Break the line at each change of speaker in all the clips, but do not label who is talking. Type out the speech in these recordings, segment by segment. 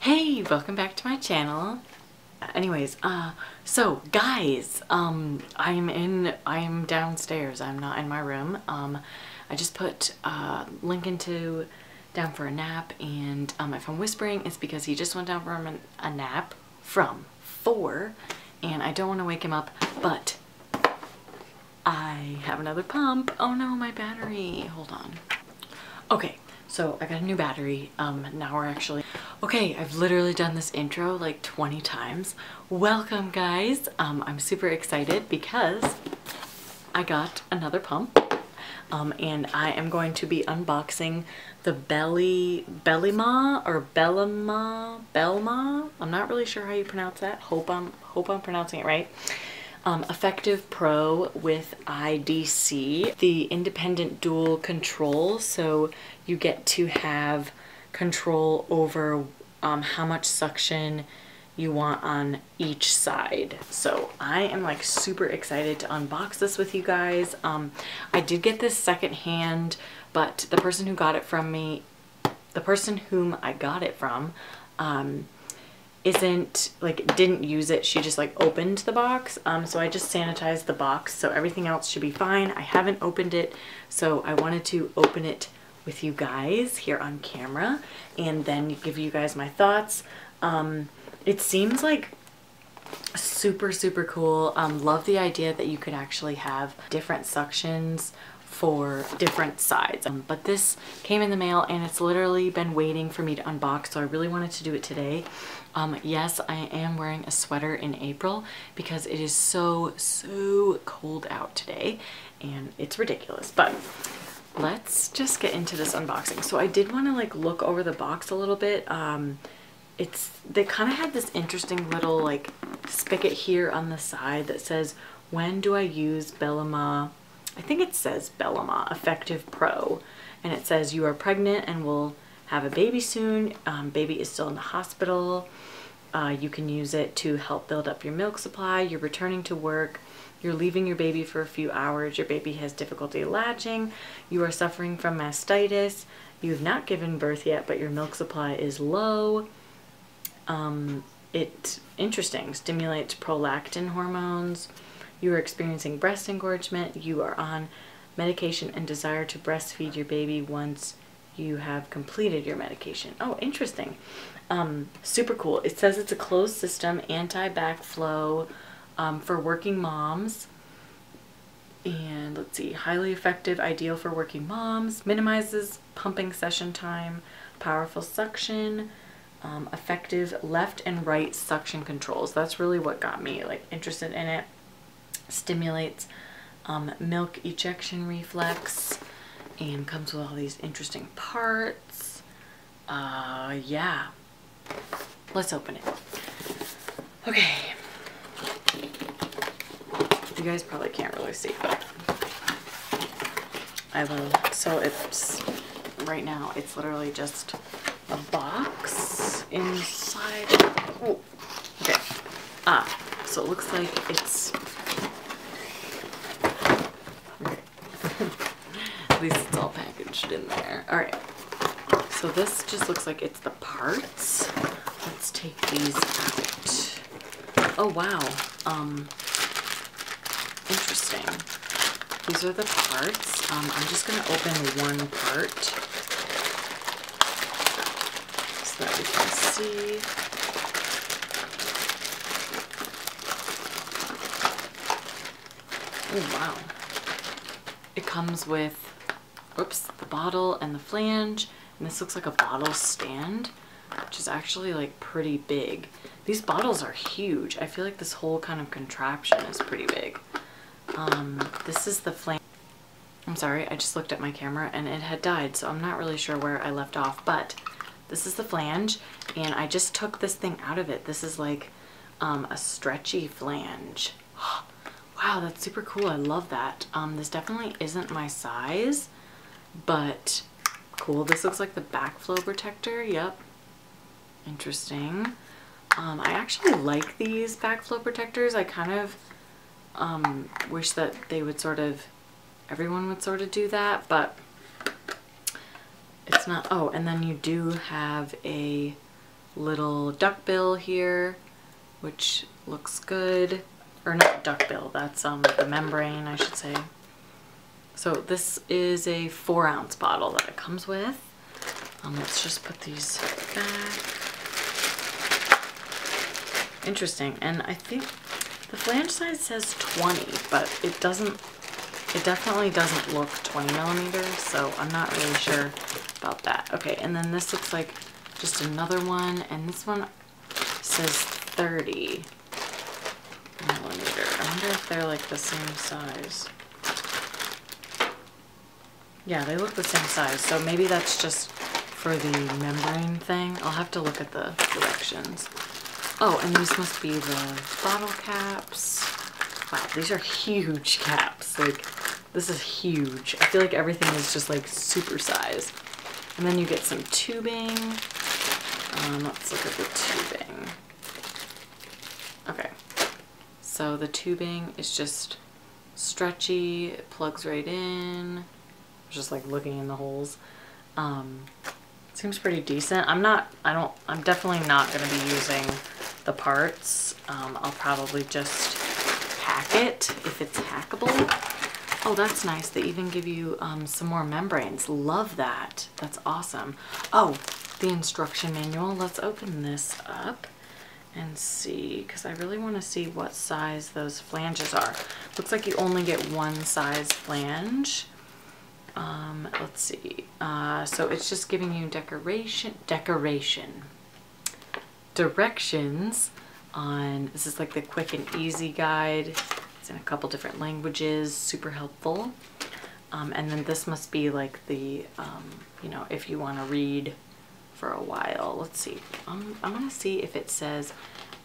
Hey, welcome back to my channel. Anyways, uh, so guys, um, I'm in, I'm downstairs. I'm not in my room. Um, I just put, uh, Lincoln to down for a nap and, um, if I'm whispering, it's because he just went down for a, nap from four and I don't want to wake him up, but I have another pump. Oh no, my battery. Hold on. Okay, so I got a new battery. Um, now we're actually, okay, I've literally done this intro like 20 times. Welcome guys. Um, I'm super excited because I got another pump. Um, and I am going to be unboxing the Belly, Bellima or Bellama, Belma. I'm not really sure how you pronounce that. Hope I'm, hope I'm pronouncing it right. Um, Effective Pro with IDC, the independent dual control. So you get to have control over um, how much suction you want on each side. So I am like super excited to unbox this with you guys. Um, I did get this secondhand, but the person who got it from me, the person whom I got it from, um, isn't like didn't use it she just like opened the box. Um so I just sanitized the box so everything else should be fine. I haven't opened it so I wanted to open it with you guys here on camera and then give you guys my thoughts. Um it seems like super super cool. Um love the idea that you could actually have different suctions for different sides. Um, but this came in the mail and it's literally been waiting for me to unbox so I really wanted to do it today. Um, yes, I am wearing a sweater in April because it is so, so cold out today and it's ridiculous. But let's just get into this unboxing. So I did want to like look over the box a little bit. Um, it's, they kind of had this interesting little like spigot here on the side that says, when do I use BelleMa I think it says BelleMa Effective Pro and it says you are pregnant and will have a baby soon. Um, baby is still in the hospital. Uh, you can use it to help build up your milk supply. You're returning to work. You're leaving your baby for a few hours. Your baby has difficulty latching. You are suffering from mastitis. You have not given birth yet, but your milk supply is low. Um, it, interesting, stimulates prolactin hormones you are experiencing breast engorgement, you are on medication and desire to breastfeed your baby once you have completed your medication. Oh, interesting. Um, super cool. It says it's a closed system, anti-backflow um, for working moms. And let's see, highly effective, ideal for working moms, minimizes pumping session time, powerful suction, um, effective left and right suction controls. That's really what got me like interested in it stimulates um, milk ejection reflex and comes with all these interesting parts. Uh, yeah. Let's open it. Okay. You guys probably can't really see, but I will. So it's, right now, it's literally just a box inside. Oh, okay. Ah, so it looks like it's At least it's all packaged in there. All right. So this just looks like it's the parts. Let's take these out. Oh, wow. Um, interesting. These are the parts. Um, I'm just going to open one part so that we can see. Oh, wow. It comes with Oops, the bottle and the flange. And this looks like a bottle stand, which is actually like pretty big. These bottles are huge. I feel like this whole kind of contraption is pretty big. Um, this is the flange. I'm sorry, I just looked at my camera and it had died, so I'm not really sure where I left off, but this is the flange, and I just took this thing out of it. This is like um, a stretchy flange. wow, that's super cool. I love that. Um, this definitely isn't my size, but cool. This looks like the backflow protector. Yep. Interesting. Um, I actually like these backflow protectors. I kind of um, wish that they would sort of, everyone would sort of do that, but it's not, oh, and then you do have a little duckbill here, which looks good. Or not duckbill, that's um, the membrane, I should say. So this is a four ounce bottle that it comes with. Um, let's just put these back. Interesting, and I think the flange size says 20, but it doesn't, it definitely doesn't look 20 millimeters, so I'm not really sure about that. Okay, and then this looks like just another one, and this one says 30 millimeter. I wonder if they're like the same size. Yeah, they look the same size, so maybe that's just for the membrane thing. I'll have to look at the directions. Oh, and these must be the bottle caps. Wow, these are huge caps. Like, this is huge. I feel like everything is just like super size. And then you get some tubing. Um, let's look at the tubing. Okay, so the tubing is just stretchy, it plugs right in. Just like looking in the holes. Um, seems pretty decent. I'm not, I don't, I'm definitely not going to be using the parts. Um, I'll probably just hack it if it's hackable. Oh, that's nice. They even give you um, some more membranes. Love that. That's awesome. Oh, the instruction manual. Let's open this up and see because I really want to see what size those flanges are. Looks like you only get one size flange. Um, let's see. Uh, so it's just giving you decoration, decoration, directions on, this is like the quick and easy guide. It's in a couple different languages, super helpful. Um, and then this must be like the, um, you know, if you want to read for a while. Let's see. I'm, I'm going to see if it says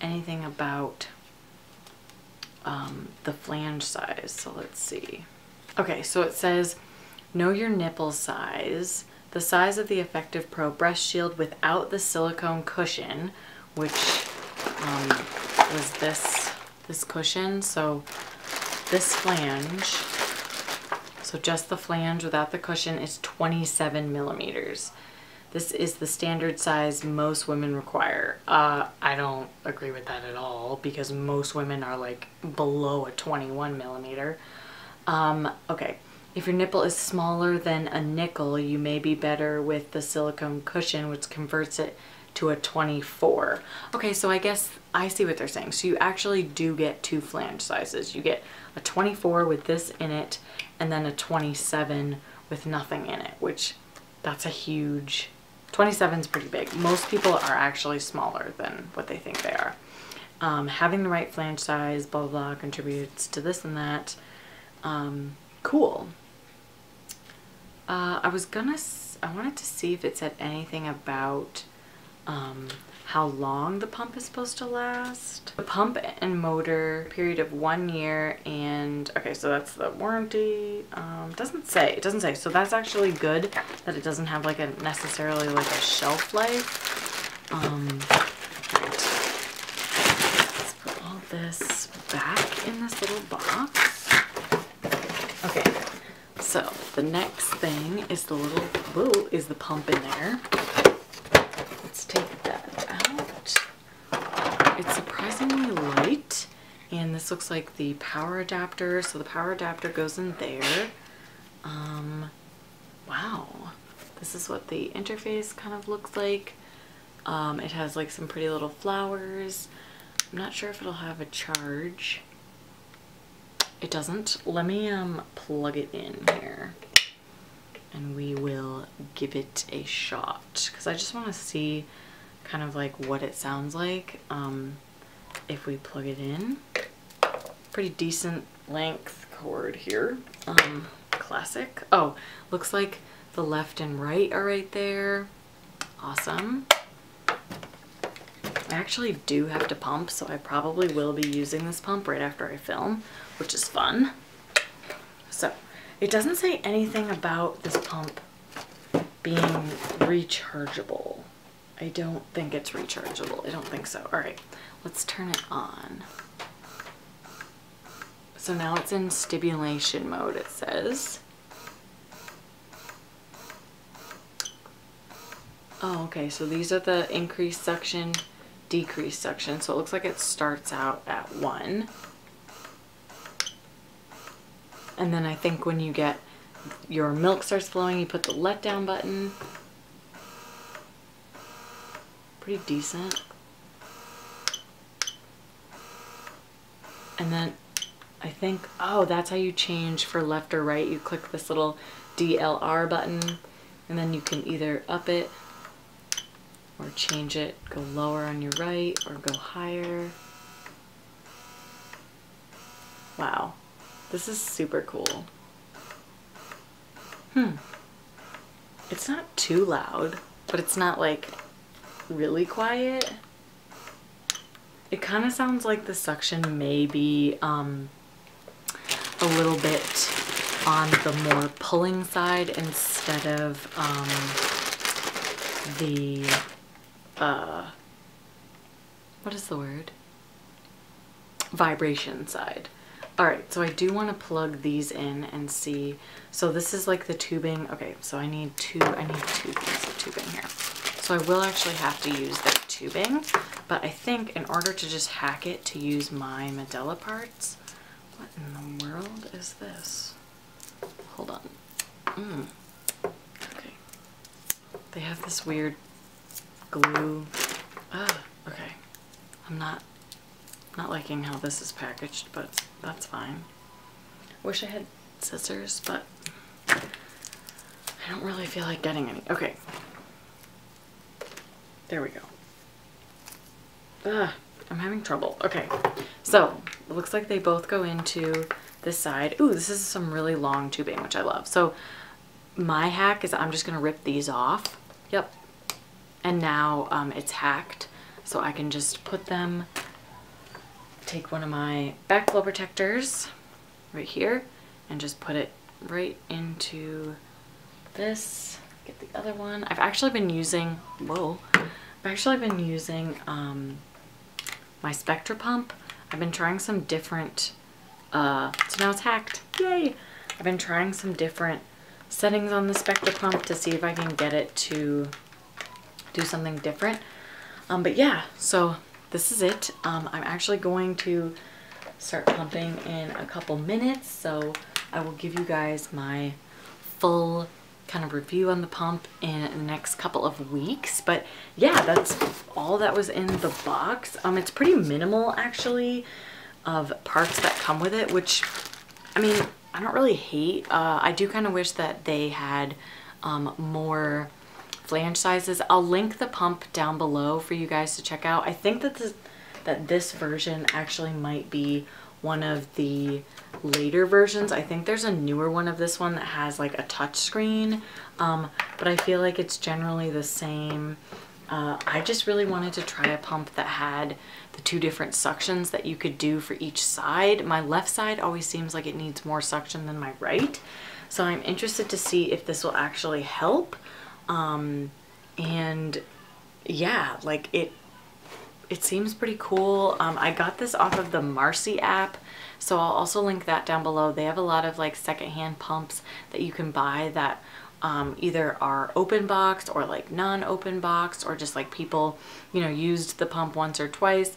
anything about um, the flange size. So let's see. Okay, so it says Know your nipple size, the size of the Effective Pro breast shield without the silicone cushion, which um, was this, this cushion. So this flange, so just the flange without the cushion is 27 millimeters. This is the standard size most women require. Uh, I don't agree with that at all because most women are like below a 21 millimeter. Um, okay, if your nipple is smaller than a nickel, you may be better with the silicone cushion, which converts it to a 24. Okay, so I guess I see what they're saying. So you actually do get two flange sizes. You get a 24 with this in it, and then a 27 with nothing in it, which that's a huge, 27 is pretty big. Most people are actually smaller than what they think they are. Um, having the right flange size, blah, blah, blah, contributes to this and that. Um, cool. Uh, I was gonna, I wanted to see if it said anything about um, how long the pump is supposed to last. The pump and motor period of one year and, okay, so that's the warranty. Um, doesn't say, it doesn't say. So that's actually good that it doesn't have like a necessarily like a shelf life. Um. Let's put all this back in this little box. Okay, so the next thing is the little, whoa, is the pump in there. Let's take that out. It's surprisingly light and this looks like the power adapter. So the power adapter goes in there. Um, wow, this is what the interface kind of looks like. Um, it has like some pretty little flowers. I'm not sure if it'll have a charge. It doesn't. Let me um, plug it in here and we will give it a shot because I just want to see kind of like what it sounds like um, if we plug it in. Pretty decent length cord here. Um, classic. Oh, looks like the left and right are right there. Awesome. Actually do have to pump, so I probably will be using this pump right after I film, which is fun. So, it doesn't say anything about this pump being rechargeable. I don't think it's rechargeable. I don't think so. All right, let's turn it on. So now it's in stimulation mode, it says. Oh, okay, so these are the increased suction, decrease suction. So it looks like it starts out at one. And then I think when you get your milk starts flowing, you put the let down button. Pretty decent. And then I think, oh, that's how you change for left or right. You click this little DLR button and then you can either up it or change it, go lower on your right or go higher. Wow, this is super cool. Hmm. It's not too loud, but it's not like really quiet. It kind of sounds like the suction may be um, a little bit on the more pulling side instead of um, the, uh, what is the word? Vibration side. All right, so I do want to plug these in and see. So this is like the tubing. Okay, so I need two, I need two pieces of tubing here. So I will actually have to use that tubing, but I think in order to just hack it to use my Medela parts, what in the world is this? Hold on. Mm. Okay. They have this weird glue. Ah, okay. I'm not not liking how this is packaged, but that's fine. Wish I had scissors, but I don't really feel like getting any. Okay. There we go. Ugh, I'm having trouble. Okay, so it looks like they both go into this side. Ooh, this is some really long tubing, which I love. So my hack is I'm just gonna rip these off. Yep. And now um, it's hacked. So I can just put them, take one of my back backflow protectors right here and just put it right into this. Get the other one. I've actually been using, whoa, I've actually been using um, my Spectra pump. I've been trying some different, uh, so now it's hacked, yay! I've been trying some different settings on the Spectra pump to see if I can get it to do something different. Um, but yeah, so this is it. Um, I'm actually going to start pumping in a couple minutes, so I will give you guys my full kind of review on the pump in the next couple of weeks. But yeah, that's all that was in the box. Um, it's pretty minimal actually of parts that come with it, which I mean, I don't really hate. Uh, I do kind of wish that they had um, more flange sizes. I'll link the pump down below for you guys to check out. I think that this, that this version actually might be one of the later versions. I think there's a newer one of this one that has like a touch screen, um, but I feel like it's generally the same. Uh, I just really wanted to try a pump that had the two different suctions that you could do for each side. My left side always seems like it needs more suction than my right. So I'm interested to see if this will actually help. Um, and yeah, like it it seems pretty cool. Um, I got this off of the Marcy app, so I'll also link that down below. They have a lot of like secondhand pumps that you can buy that um, either are open box or like non-open box or just like people, you know, used the pump once or twice.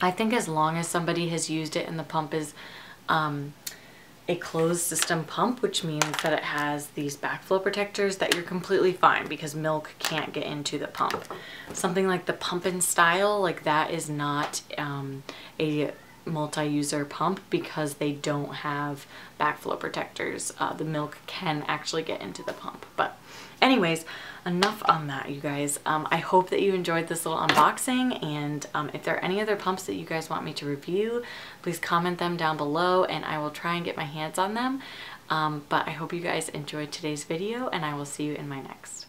I think as long as somebody has used it and the pump is um, a closed system pump, which means that it has these backflow protectors that you're completely fine because milk can't get into the pump. Something like the Pump In Style, like that is not um, a multi-user pump because they don't have backflow protectors. Uh, the milk can actually get into the pump. But anyways, enough on that, you guys. Um, I hope that you enjoyed this little unboxing, and um, if there are any other pumps that you guys want me to review, please comment them down below, and I will try and get my hands on them. Um, but I hope you guys enjoyed today's video, and I will see you in my next.